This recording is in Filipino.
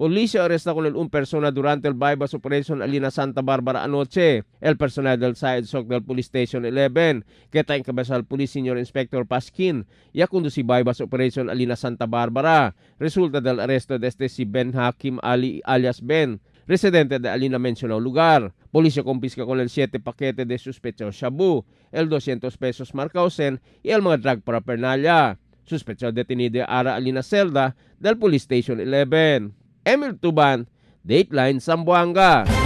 Policía arresta con un persona durante el bypass operation Alina Santa Barbara anoche. El personal del side SOC del Police Station 11, que está encabezado el Police Senior Inspector Paskin, ya conduci bypass operation Alina Santa Barbara. Resulta del arresto de este si Ben Hakim Ali alias Ben, residente de Alina mencionado lugar. Policía confisca con el 7 paquete de sospechoso shabu, el 200 pesos marcausen y el mga drug paraphernalia. Sospechado detenido Ara Alina Celda del Police Station 11. Emil Tuban, Dateline Sambuanga.